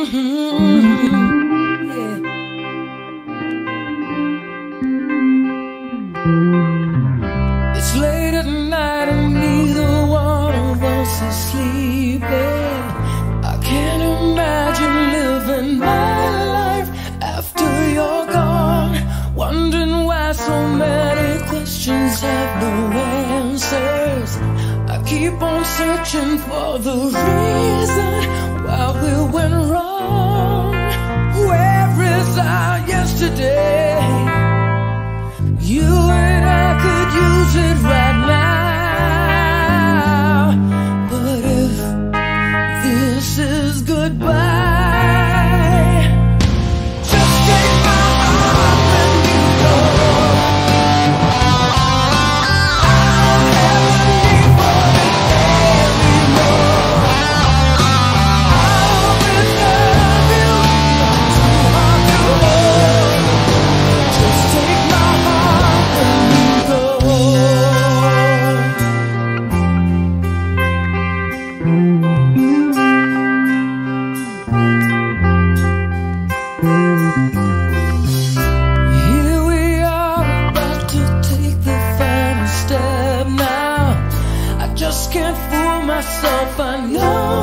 Mm-hmm. It's late at night and neither one of us is sleeping. I can't imagine living my life after you're gone. Wondering why so many questions have no answers. I keep on searching for the reason why we went wrong. 痛 myself. I